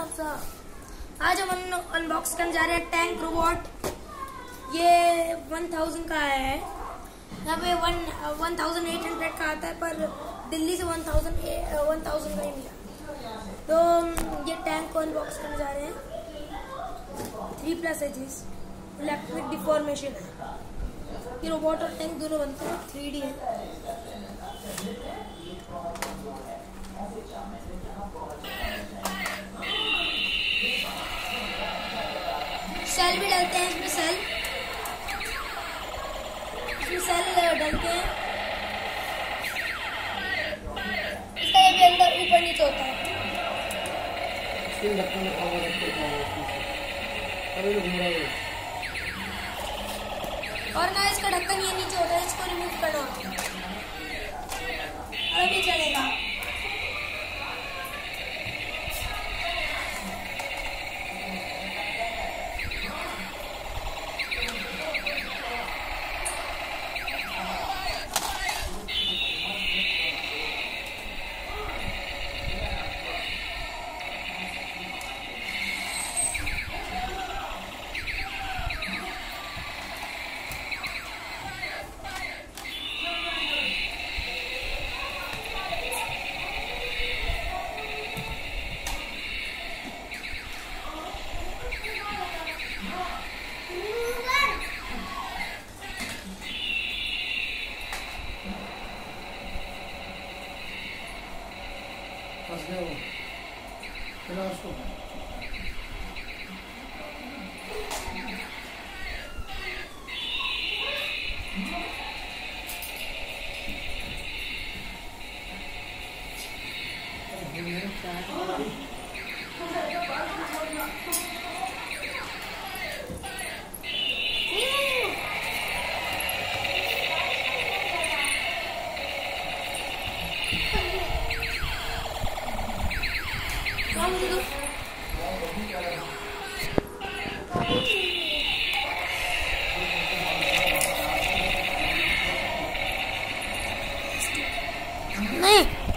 साहब साहब आज हम अनबॉक्स करने जा रहे हैं टैंक रोबोट ये वन थाउज़ेंड का है। यहाँ पे one one thousand eight hundred का आता है, पर दिल्ली से वन थाउज़ेंड वन थाउज़ेंड का ही मिला। तो ये टैंक को अनबॉक्स करने जा रहे हैं। थ्री प्लस एजिस इलेक्ट्रिक डिफॉर्मेशन है। ये रोबोट और टैंक दोनों बनते हैं थ्री डी है। सेल भी डालते हैं इसमें सेल। इसमें सेल डालते हैं। इसका ये भी अंदर ऊपर नीचे होता है। और ना इसका ढक्कन ये नीचे होता है इसको रिमूव करना होता है। अभी 자세 요. 일어나시 고. 감사합니 다. ねえ